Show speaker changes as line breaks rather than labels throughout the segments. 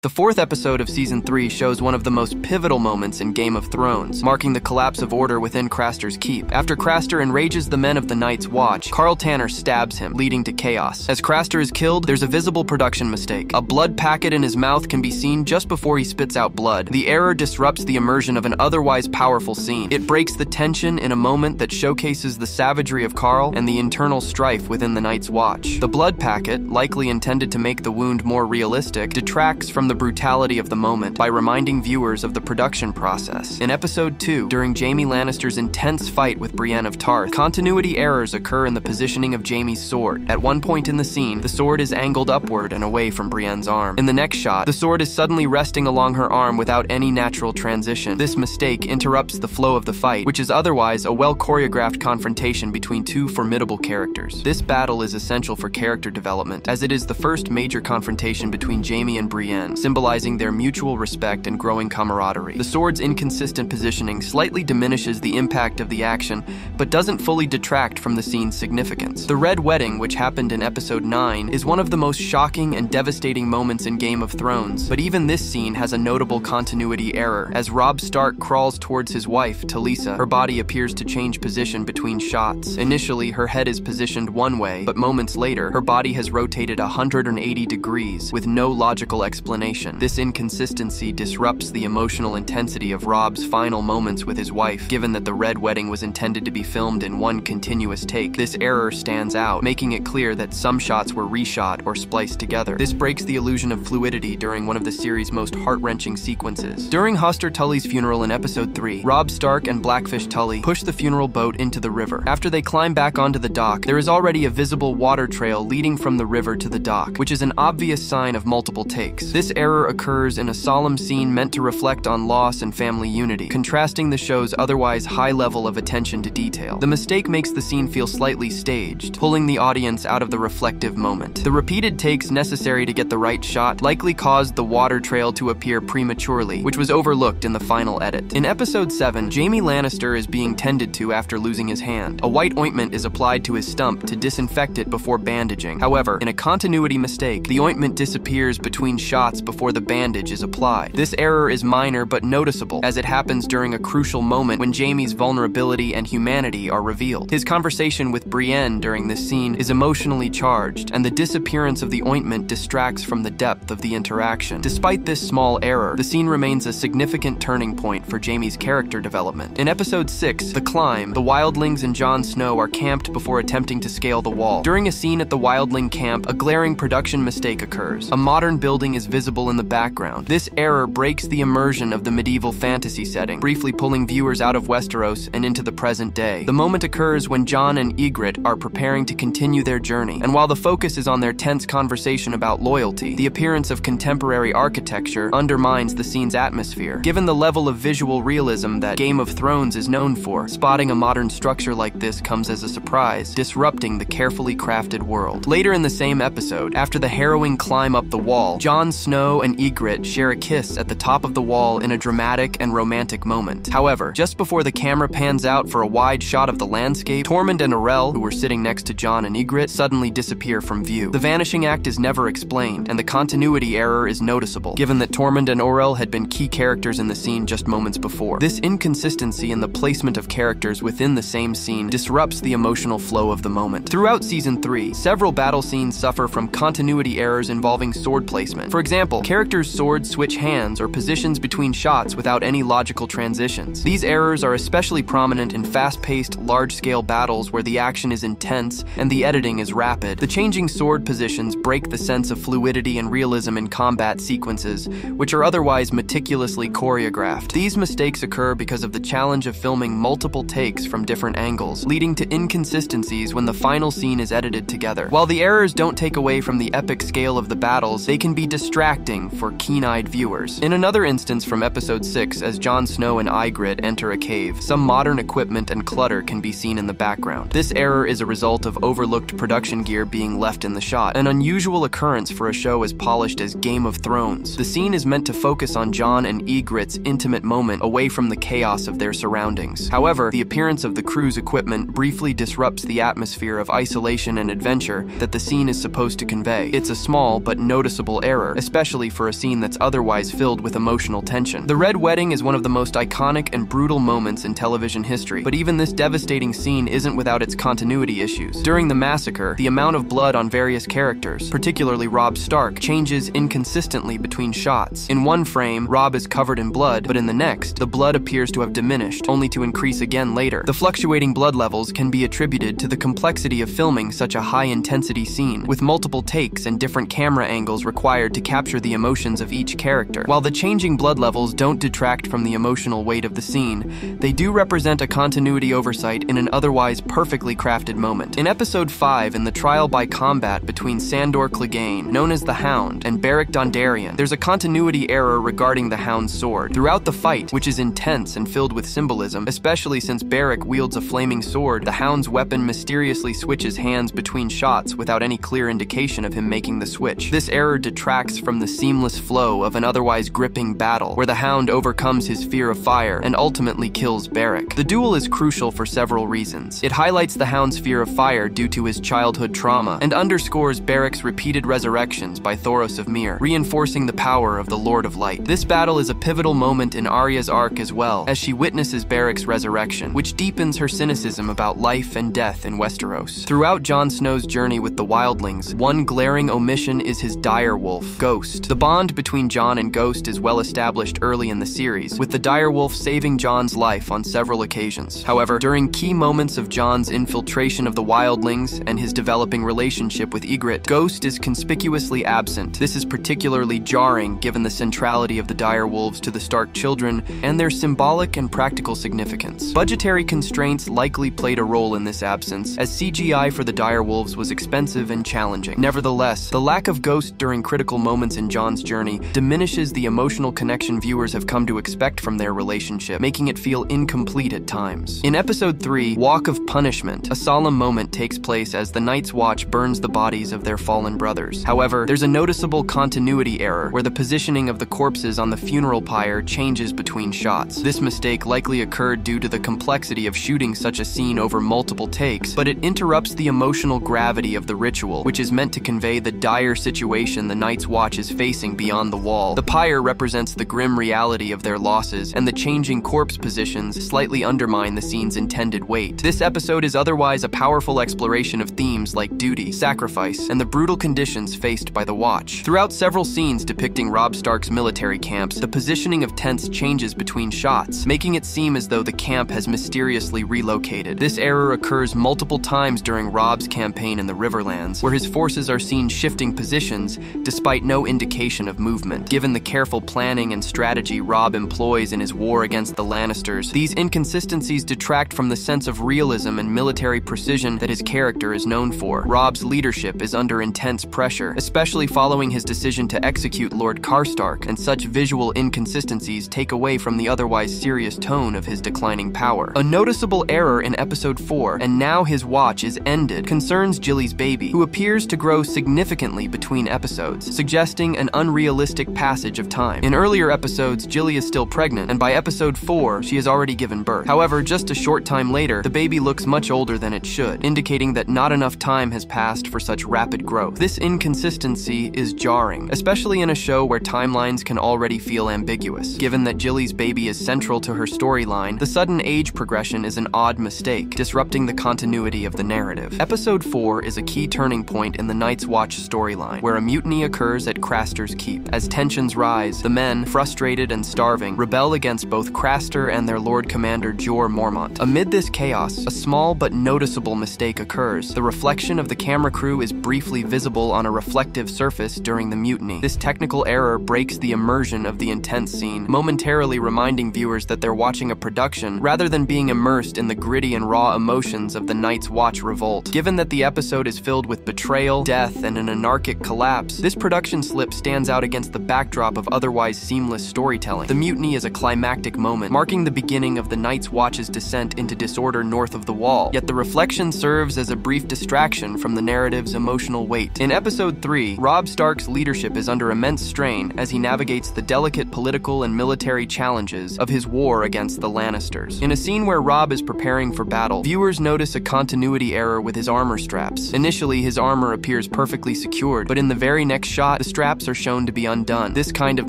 The fourth episode of season 3 shows one of the most pivotal moments in Game of Thrones, marking the collapse of order within Craster's keep. After Craster enrages the men of the Night's Watch, Karl Tanner stabs him, leading to chaos. As Craster is killed, there's a visible production mistake. A blood packet in his mouth can be seen just before he spits out blood. The error disrupts the immersion of an otherwise powerful scene. It breaks the tension in a moment that showcases the savagery of Karl and the internal strife within the Night's Watch. The blood packet, likely intended to make the wound more realistic, detracts from the brutality of the moment by reminding viewers of the production process. In episode 2, during Jaime Lannister's intense fight with Brienne of Tarth, continuity errors occur in the positioning of Jaime's sword. At one point in the scene, the sword is angled upward and away from Brienne's arm. In the next shot, the sword is suddenly resting along her arm without any natural transition. This mistake interrupts the flow of the fight, which is otherwise a well choreographed confrontation between two formidable characters. This battle is essential for character development, as it is the first major confrontation between Jaime and Brienne, symbolizing their mutual respect and growing camaraderie. The sword's inconsistent positioning slightly diminishes the impact of the action, but doesn't fully detract from the scene's significance. The Red Wedding, which happened in episode 9, is one of the most shocking and devastating moments in Game of Thrones, but even this scene has a notable continuity error. As Robb Stark crawls towards his wife, Talisa, her body appears to change position between shots. Initially, her head is positioned one way, but moments later, her body has rotated 180 degrees, with no logical explanation. This inconsistency disrupts the emotional intensity of Robb's final moments with his wife, given that the Red Wedding was intended to be filmed in one continuous take. This error stands out, making it clear that some shots were reshot or spliced together. This breaks the illusion of fluidity during one of the series' most heart-wrenching sequences. During Hoster Tully's funeral in episode 3, Robb Stark and Blackfish Tully push the funeral boat into the river. After they climb back onto the dock, there is already a visible water trail leading from the river to the dock, which is an obvious sign of multiple takes. This error occurs in a solemn scene meant to reflect on loss and family unity, contrasting the show's otherwise high level of attention to detail. The mistake makes the scene feel slightly staged, pulling the audience out of the reflective moment. The repeated takes necessary to get the right shot likely caused the water trail to appear prematurely, which was overlooked in the final edit. In episode 7, Jaime Lannister is being tended to after losing his hand. A white ointment is applied to his stump to disinfect it before bandaging. However, in a continuity mistake, the ointment disappears between shots before the bandage is applied. This error is minor but noticeable, as it happens during a crucial moment when Jaime's vulnerability and humanity are revealed. His conversation with Brienne during this scene is emotionally charged, and the disappearance of the ointment distracts from the depth of the interaction. Despite this small error, the scene remains a significant turning point for Jaime's character development. In episode 6, The Climb, the wildlings and Jon Snow are camped before attempting to scale the wall. During a scene at the wildling camp, a glaring production mistake occurs. A modern building is visible in the background. This error breaks the immersion of the medieval fantasy setting, briefly pulling viewers out of Westeros and into the present day. The moment occurs when Jon and Ygritte are preparing to continue their journey, and while the focus is on their tense conversation about loyalty, the appearance of contemporary architecture undermines the scene's atmosphere. Given the level of visual realism that Game of Thrones is known for, spotting a modern structure like this comes as a surprise, disrupting the carefully crafted world. Later in the same episode, after the harrowing climb up the wall, Jon Snow and Ygritte share a kiss at the top of the wall in a dramatic and romantic moment. However, just before the camera pans out for a wide shot of the landscape, Tormund and Orell, who were sitting next to Jon and Ygritte, suddenly disappear from view. The vanishing act is never explained, and the continuity error is noticeable, given that Tormund and Orell had been key characters in the scene just moments before. This inconsistency in the placement of characters within the same scene disrupts the emotional flow of the moment. Throughout Season 3, several battle scenes suffer from continuity errors involving sword placement. For example, characters' swords switch hands or positions between shots without any logical transitions. These errors are especially prominent in fast-paced, large-scale battles where the action is intense and the editing is rapid. The changing sword positions break the sense of fluidity and realism in combat sequences, which are otherwise meticulously choreographed. These mistakes occur because of the challenge of filming multiple takes from different angles, leading to inconsistencies when the final scene is edited together. While the errors don't take away from the epic scale of the battles, they can be distracting for keen-eyed viewers. In another instance from episode 6, as Jon Snow and Ygritte enter a cave, some modern equipment and clutter can be seen in the background. This error is a result of overlooked production gear being left in the shot, an unusual occurrence for a show as polished as Game of Thrones. The scene is meant to focus on Jon and Ygritte's intimate moment away from the chaos of their surroundings. However, the appearance of the crew's equipment briefly disrupts the atmosphere of isolation and adventure that the scene is supposed to convey. It's a small but noticeable error, especially especially for a scene that's otherwise filled with emotional tension. The Red Wedding is one of the most iconic and brutal moments in television history, but even this devastating scene isn't without its continuity issues. During the massacre, the amount of blood on various characters, particularly Robb Stark, changes inconsistently between shots. In one frame, Robb is covered in blood, but in the next, the blood appears to have diminished, only to increase again later. The fluctuating blood levels can be attributed to the complexity of filming such a high-intensity scene, with multiple takes and different camera angles required to capture the emotions of each character. While the changing blood levels don't detract from the emotional weight of the scene, they do represent a continuity oversight in an otherwise perfectly crafted moment. In episode 5, in the trial by combat between Sandor Clegane, known as the Hound, and Beric Dondarrion, there's a continuity error regarding the Hound's sword. Throughout the fight, which is intense and filled with symbolism, especially since Beric wields a flaming sword, the Hound's weapon mysteriously switches hands between shots without any clear indication of him making the switch. This error detracts from the seamless flow of an otherwise gripping battle, where the Hound overcomes his fear of fire and ultimately kills Beric. The duel is crucial for several reasons. It highlights the Hound's fear of fire due to his childhood trauma, and underscores Beric's repeated resurrections by Thoros of Myr, reinforcing the power of the Lord of Light. This battle is a pivotal moment in Arya's arc as well, as she witnesses Beric's resurrection, which deepens her cynicism about life and death in Westeros. Throughout Jon Snow's journey with the Wildlings, one glaring omission is his direwolf, Ghost. The bond between Jon and Ghost is well established early in the series, with the direwolf saving Jon's life on several occasions. However, during key moments of Jon's infiltration of the Wildlings and his developing relationship with Ygritte, Ghost is conspicuously absent. This is particularly jarring given the centrality of the direwolves to the Stark children and their symbolic and practical significance. Budgetary constraints likely played a role in this absence, as CGI for the direwolves was expensive and challenging. Nevertheless, the lack of Ghost during critical moments in Jon's journey diminishes the emotional connection viewers have come to expect from their relationship, making it feel incomplete at times. In episode 3, Walk of Punishment, a solemn moment takes place as the Night's Watch burns the bodies of their fallen brothers. However, there's a noticeable continuity error where the positioning of the corpses on the funeral pyre changes between shots. This mistake likely occurred due to the complexity of shooting such a scene over multiple takes, but it interrupts the emotional gravity of the ritual, which is meant to convey the dire situation the Night's Watch is facing beyond the wall. The pyre represents the grim reality of their losses, and the changing corpse positions slightly undermine the scene's intended weight. This episode is otherwise a powerful exploration of themes like duty, sacrifice, and the brutal conditions faced by the Watch. Throughout several scenes depicting Robb Stark's military camps, the positioning of tents changes between shots, making it seem as though the camp has mysteriously relocated. This error occurs multiple times during Robb's campaign in the Riverlands, where his forces are seen shifting positions despite no indication of movement. Given the careful planning and strategy Robb employs in his war against the Lannisters, these inconsistencies detract from the sense of realism and military precision that his character is known for. Robb's leadership is under intense pressure, especially following his decision to execute Lord Karstark, and such visual inconsistencies take away from the otherwise serious tone of his declining power. A noticeable error in episode 4, and now his watch is ended, concerns Gilly's baby, who appears to grow significantly between episodes, suggesting an unrealistic passage of time. In earlier episodes, Gilly is still pregnant, and by episode 4, she has already given birth. However, just a short time later, the baby looks much older than it should, indicating that not enough time has passed for such rapid growth. This inconsistency is jarring, especially in a show where timelines can already feel ambiguous. Given that Gilly's baby is central to her storyline, the sudden age progression is an odd mistake, disrupting the continuity of the narrative. Episode 4 is a key turning point in the Night's Watch storyline, where a mutiny occurs at Craster's Keep. As tensions rise, the men, frustrated and starving, rebel against both Craster and their Lord Commander Jeor Mormont. Amid this chaos, a small but noticeable mistake occurs. The reflection of the camera crew is briefly visible on a reflective surface during the mutiny. This technical error breaks the immersion of the intense scene, momentarily reminding viewers that they're watching a production rather than being immersed in the gritty and raw emotions of the Night's Watch revolt. Given that the episode is filled with betrayal, death, and an anarchic collapse, this production slip stands out against the backdrop of otherwise seamless storytelling. The mutiny is a climactic moment, marking the beginning of the Night's Watch's descent into disorder north of the Wall, yet the reflection serves as a brief distraction from the narrative's emotional weight. In episode 3, Robb Stark's leadership is under immense strain as he navigates the delicate political and military challenges of his war against the Lannisters. In a scene where Robb is preparing for battle, viewers notice a continuity error with his armor straps. Initially, his armor appears perfectly secured, but in the very next shot, the straps are shown to be undone. This kind of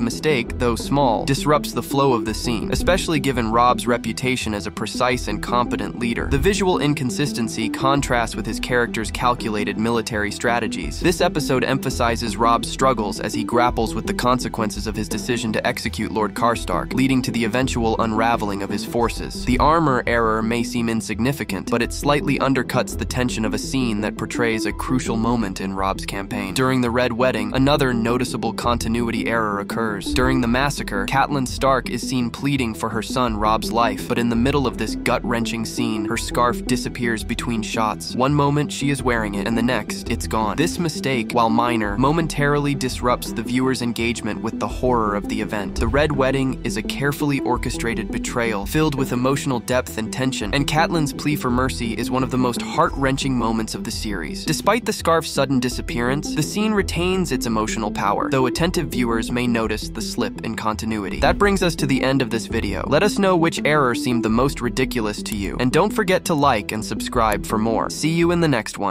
mistake, though small, disrupts the flow of the scene, especially given Robb's reputation as a precise and competent leader. The visual inconsistency contrasts with his character's calculated military strategies. This episode emphasizes Robb's struggles as he grapples with the consequences of his decision to execute Lord Karstark, leading to the eventual unraveling of his forces. The armor error may seem insignificant, but it slightly undercuts the tension of a scene that portrays a crucial moment in Robb's campaign. During the Red Wedding, another noticeable continuity error occurs. During the massacre, Catelyn Stark is seen pleading for her son Robb's life, but in the middle of this gut-wrenching scene, her scarf disappears between shots. One moment she is wearing it, and the next, it's gone. This mistake, while minor, momentarily disrupts the viewer's engagement with the horror of the event. The Red Wedding is a carefully orchestrated betrayal, filled with emotional depth and tension, and Catelyn's plea for mercy is one of the most heart-wrenching moments of the series. Despite the scarf's sudden disappearance, the scene retains its emotional power, though attentive viewers may notice the slip in continuity. That brings us to the end of this video. Let us know which error seemed the most ridiculous to you, and don't forget to like and subscribe for more. See you in the next one.